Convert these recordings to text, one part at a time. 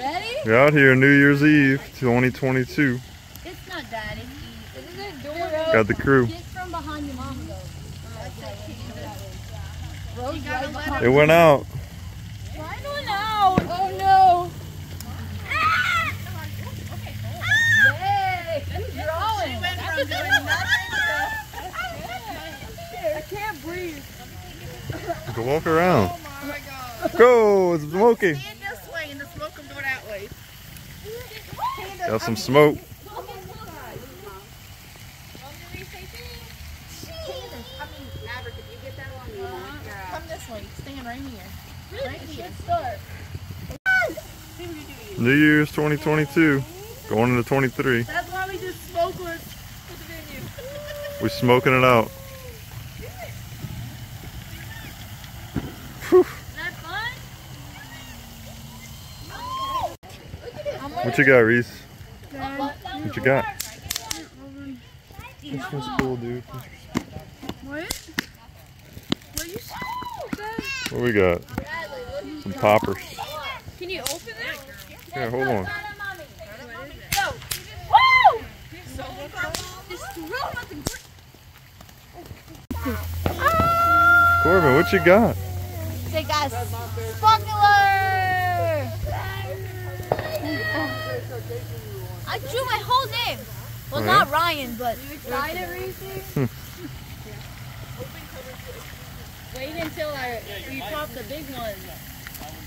Ready? We're out here New Year's Eve 2022. It's not Daddy. Isn't it door Got the crew. Get from behind your mama though. Rose right behind. It went out. Mine went out. Oh no. Ah! Yay! Who's drawing? I can't breathe. Go walk around. Oh Go, it's smoky. Stand this way and the smoke will go that way. Got some smoke. Come this way. Stand right. Right here. New Year's 2022. Going into 23. That's why we just smoke with with the venue. We're smoking it out. Whew. that fun? What you got, Reese? What you got? This one's cool, dude. What? What you What we got? Some poppers. Can you open it? Yeah, hold on. Corbin, what you got? Say guys, sparkler! I drew my whole name. Well, Oh, not Ryan, but. You excited, Reese? Hmm. Wait until I you pop the big one.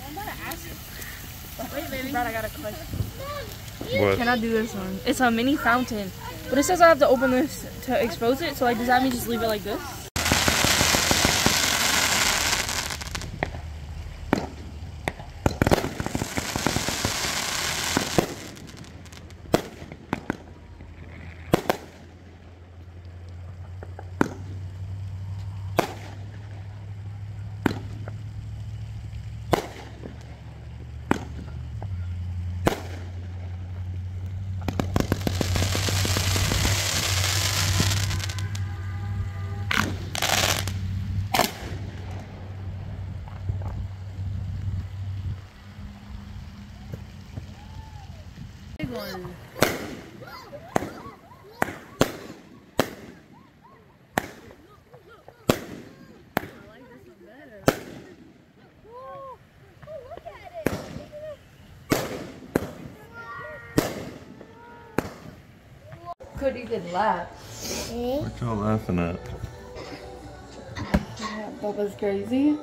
I'm gonna ask you. Wait, baby. Brad, I got a question. What? Can I do this one? It's a mini fountain, but it says I have to open this to expose it. So like, does that mean just leave it like this? Big one. Could even laugh. Hmm? What y'all laughing at? Bubba's crazy.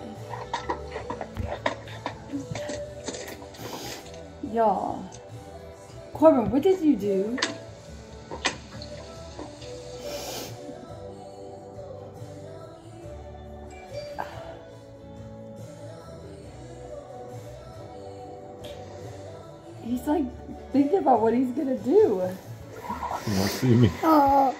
Y'all. Corbin, what did you do? He's like thinking about what he's gonna do. You don't see me. Oh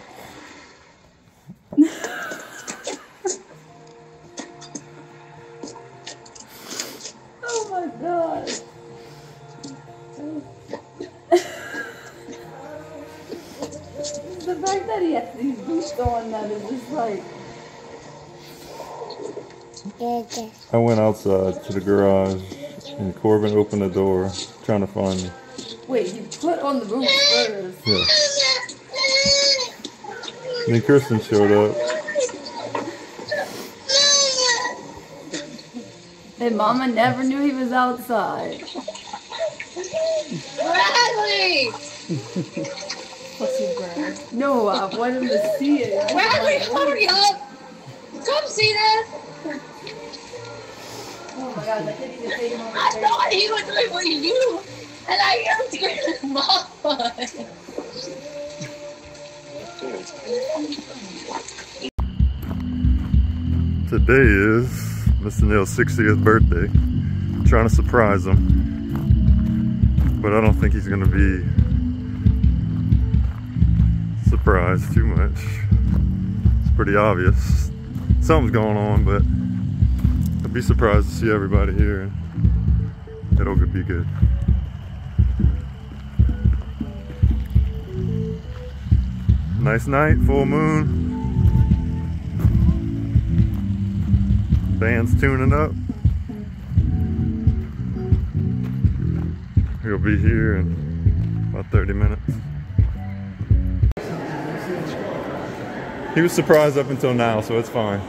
like I went outside to the garage and Corbin opened the door trying to find me. wait, you put on the boots first. Yeah. And then Kristen showed up. And mama never knew he was outside. Bradley! Pussy Brad. No, I want him to see it. Bradley, hurry up! Come see this! Oh my god, I can't even take him I thought he was doing with you, and I hear him screaming, Mama! Today is Mr. Neil's 60th birthday. I'm trying to surprise him. But I don't think he's gonna be surprised too much. It's pretty obvious. Something's going on, but I'd be surprised to see everybody here. It'll be good. Nice night, full moon. Band's tuning up. He'll be here in about 30 minutes. He was surprised up until now, so it's fine.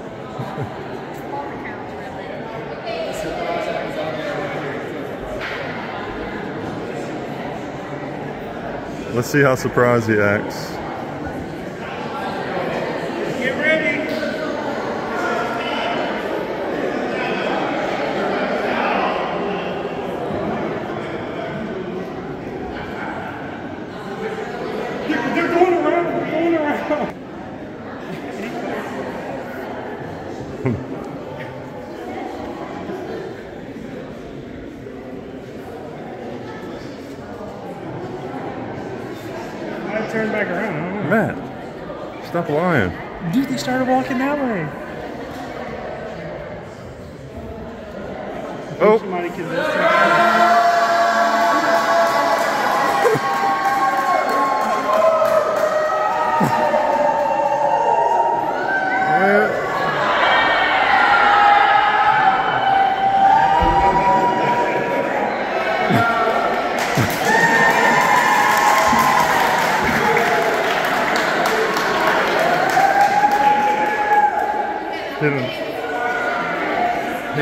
Let's see how surprised he acts. Get ready. They're, they're going around. They're going around. I turned back around. I don't know. Matt, stop lying. Dude, they started walking that way. Oh, Somebody convinced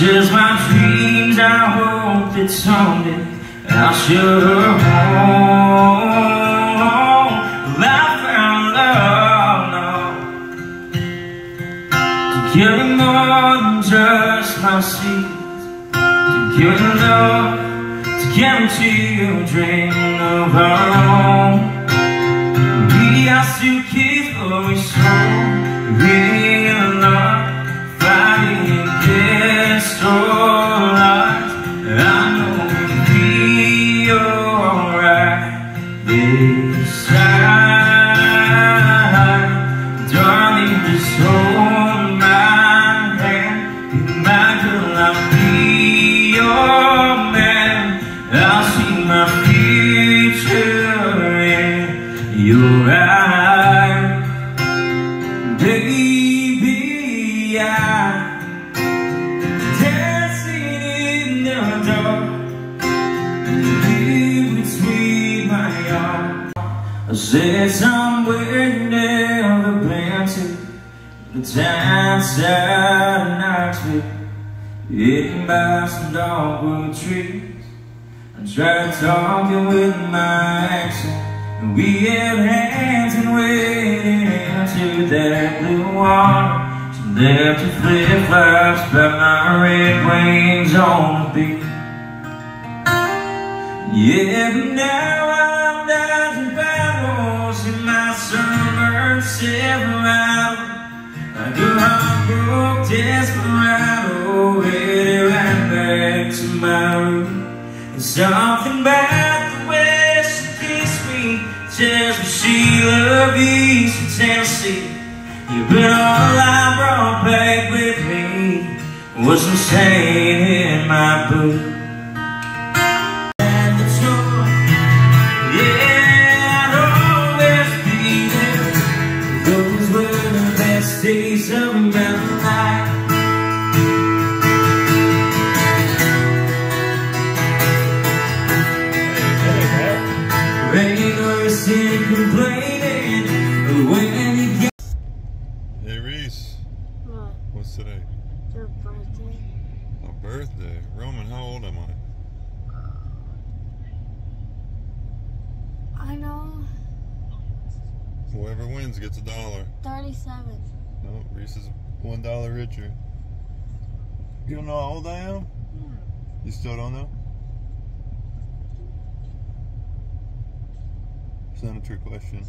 Know. My dreams. I hope that someday I'll share her home. I found love now to carry more than just my seeds. To carry love, to guarantee a dream of our own. We are kids, but we strong. Real 我 Said somewhere never to the downside of Knoxville. Hidden by some dogwood trees. I tried talking with my accent. And we held hands and waded into that blue water. She left her flip-flops by my red wings on the beach. Yeah, but now I'm dodging Silverado. Like a heartbroken desperado, headed right back to my room. And something about the way she kissed me tells me she loved East Tennessee. You've been all I brought back with me was sand in my boot. the Roman, how old am I? I know. Whoever wins gets a dollar. 37. No, Reese is one dollar richer. You don't know how old I am? Hmm. You still don't know? It's not a trick question.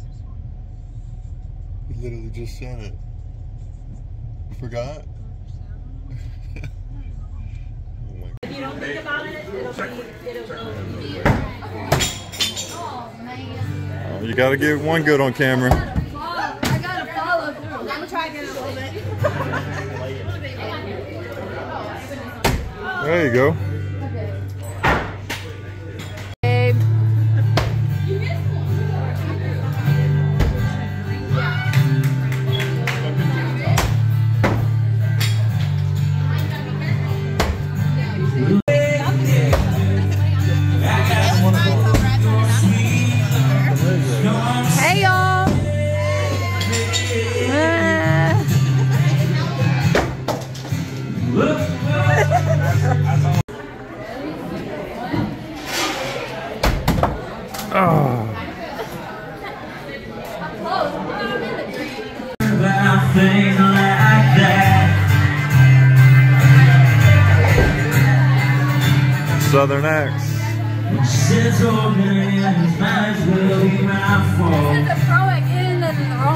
You literally just said it. Forgot? My Oh, you gotta get one good on camera. I gotta follow through. I'm gonna try again in a little bit. There you go.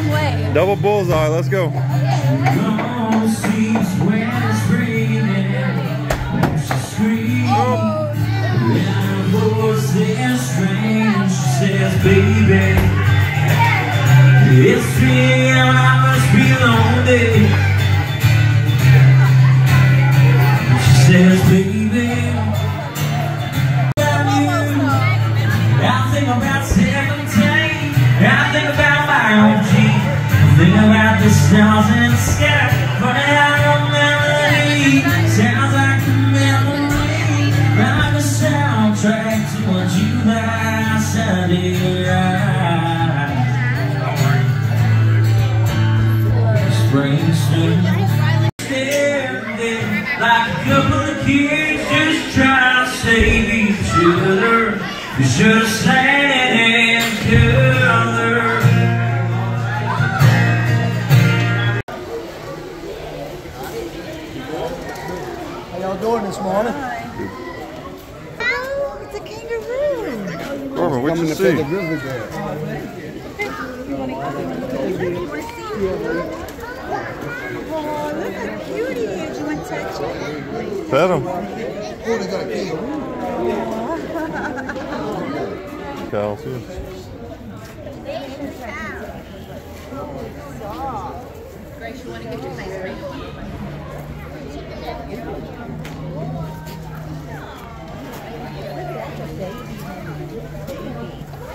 It in the wrong way. Double bullseye, let's go. Long The see? grizzly bear. Oh, look how cute he is. You want to touch it? Pet him. Oh, they got a kangaroo. Cal, too. You want to get your face ready? You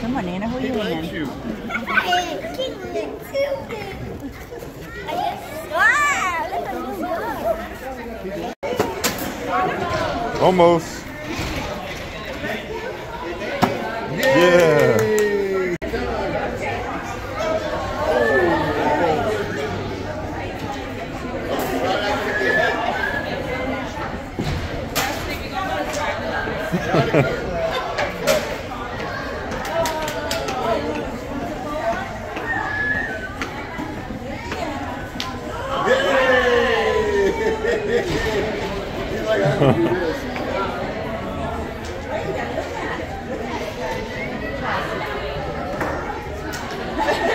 Come on, Nana. Who are you in? you. Almost. Yeah.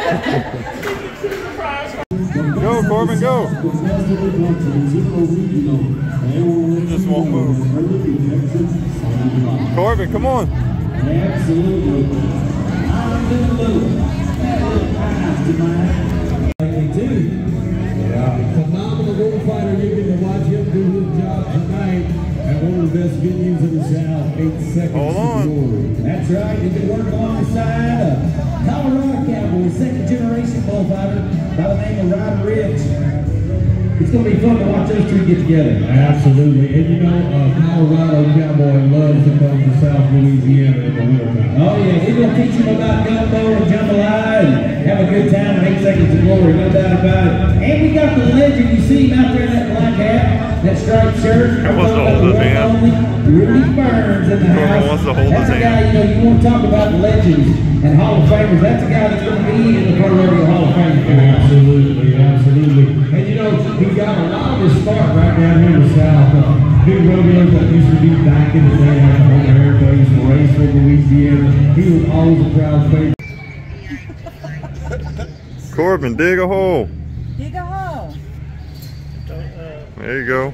Go, Corbin, go. He just won't move. Corbin, come on. Phenomenal bullfighter. You get to watch him do his job tonight at one of the best venues in the South, 8 seconds Hold on. That's right. You can work alongside by the name Ridge. It's going to be fun to watch those two get together. Absolutely. And you know, uh, Colorado Cowboy loves to come to South Louisiana in the wintertime. Oh yeah, we're gonna teach them about gumbo and jambalaya and have a good time and eight seconds of glory, no doubt about it. And we got the legend, you see him out there in that black hat, that striped shirt. That wants to hold his hand. the one and only Rudy Burns in the Corbin house. wants to hold that's his a guy, hand. you know, you want to talk about legends and Hall of Famers. That's a guy that's gonna be in the Pro Rodeo Hall of Fame. Absolutely, absolutely. And you know, he got a lot of his start right down here in the South. Uh, big rodeos that used to be back in the day, like the Home Heritage, the Raceville, Louisiana. He was always a crowd favorite. Corbin, dig a hole. Dig a hole. There you go.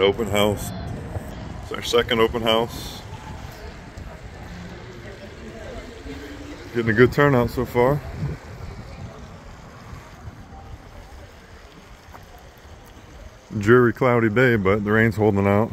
Open house. It's our second open house. Getting a good turnout so far. Dreary, cloudy day, but the rain's holding out.